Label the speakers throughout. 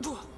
Speaker 1: 不?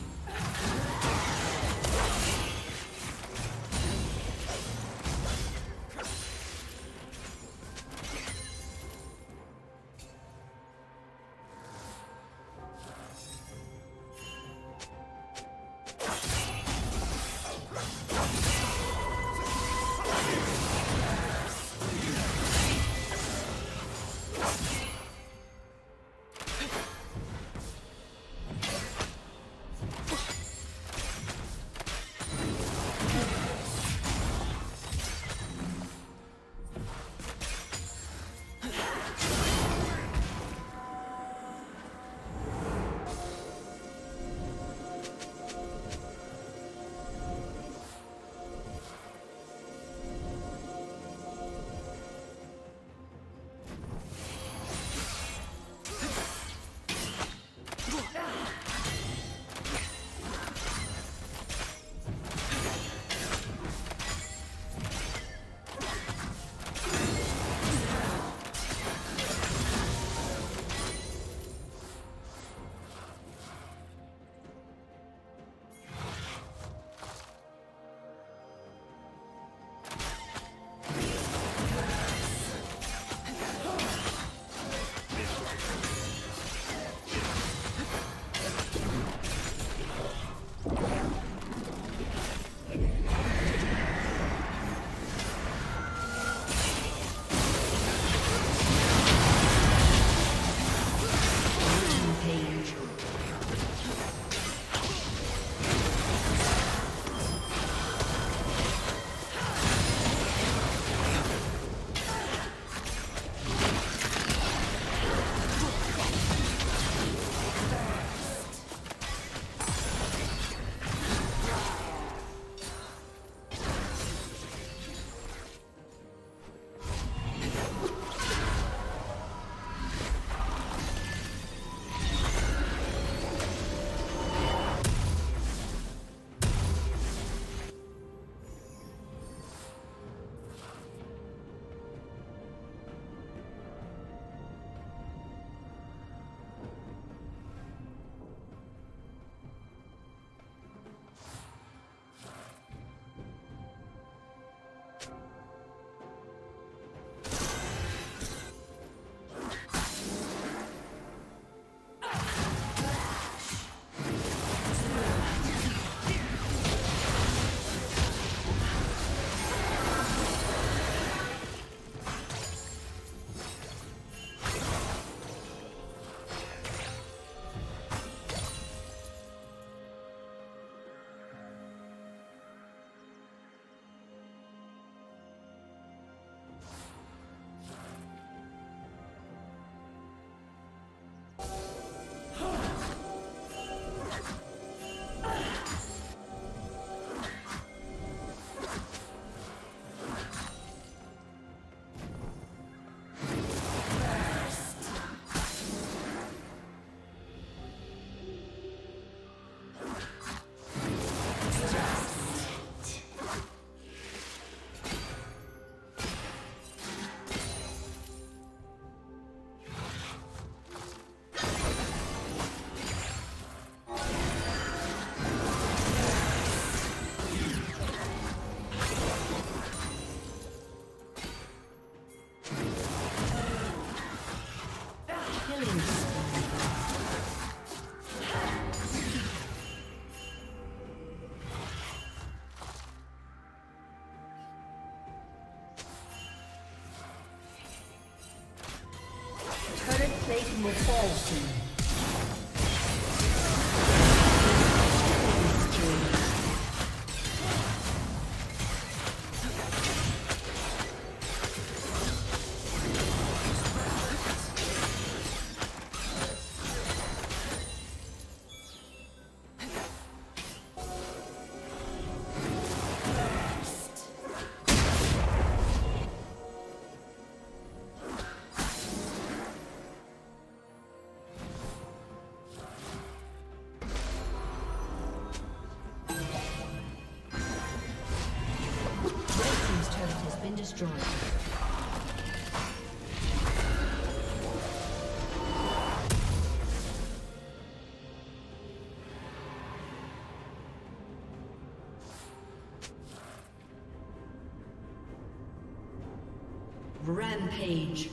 Speaker 1: Rampage.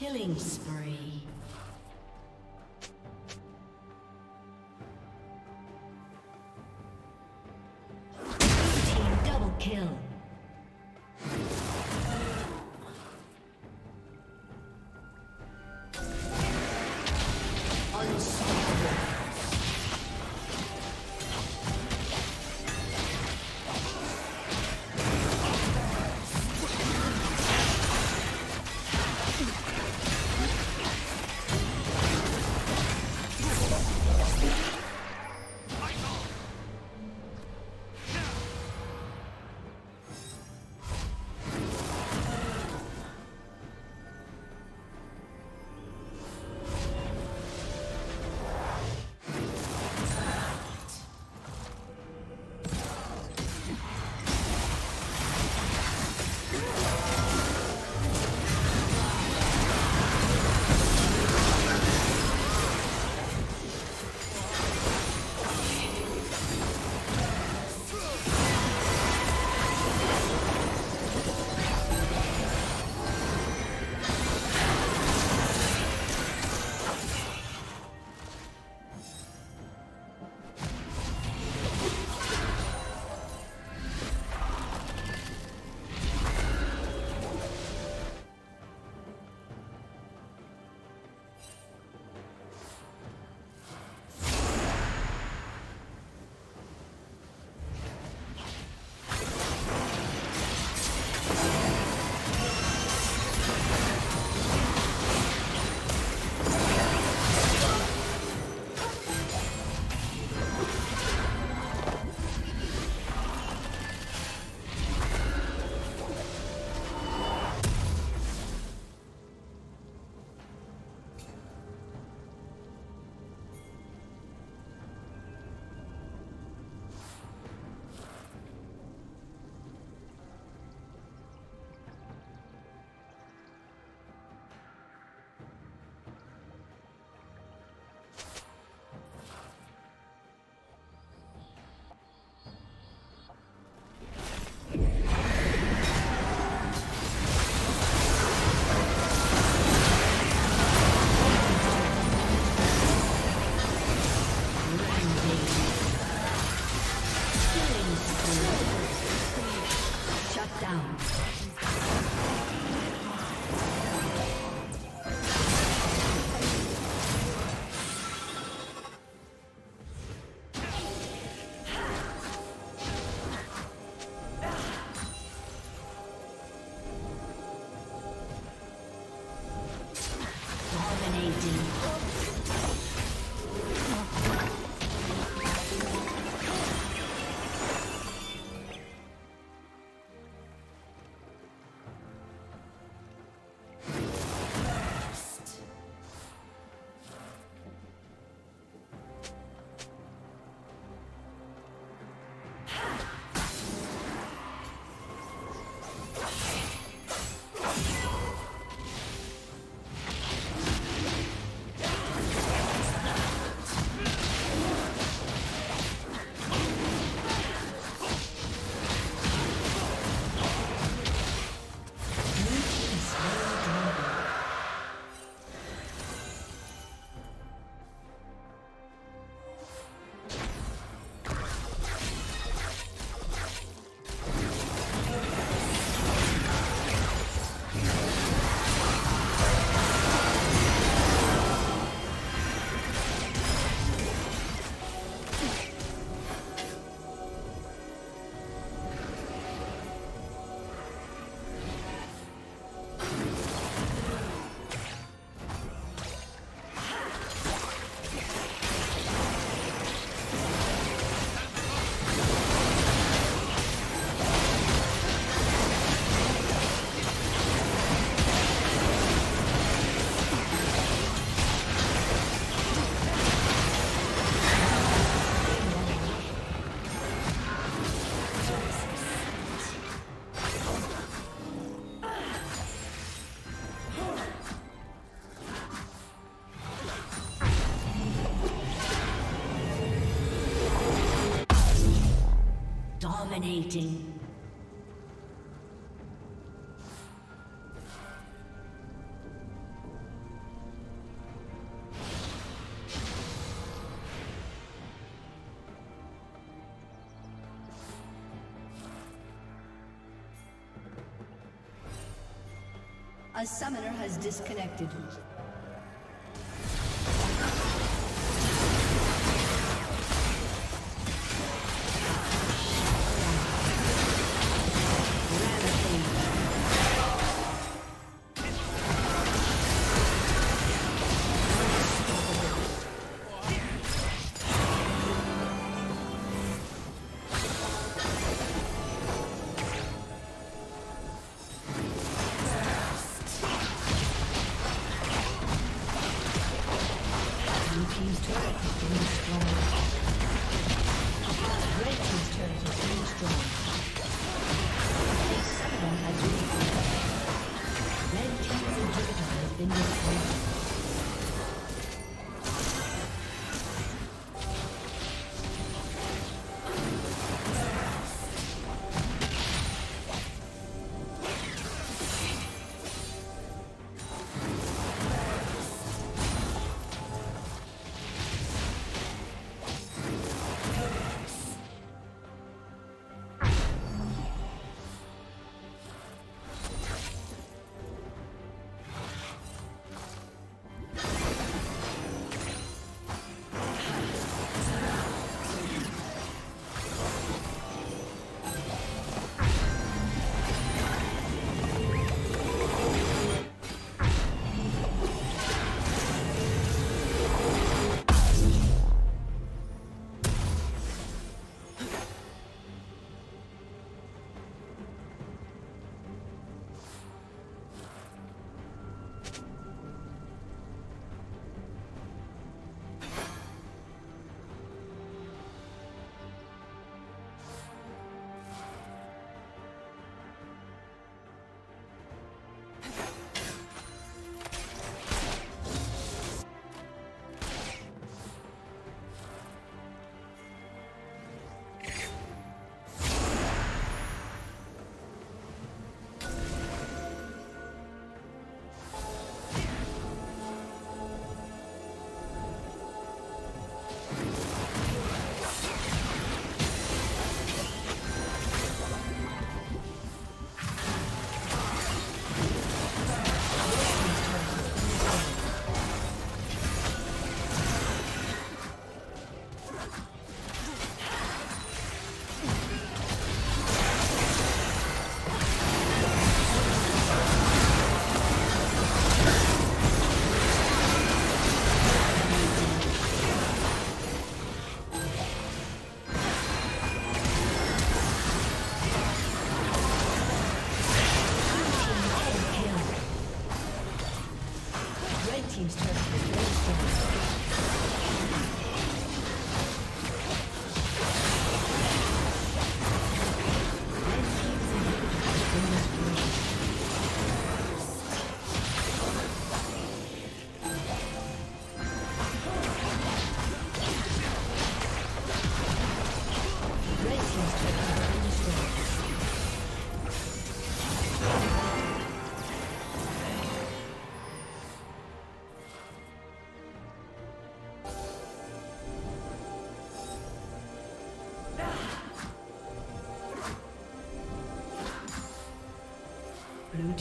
Speaker 1: Killing spree. Team double kill. Dominating. A summoner has disconnected.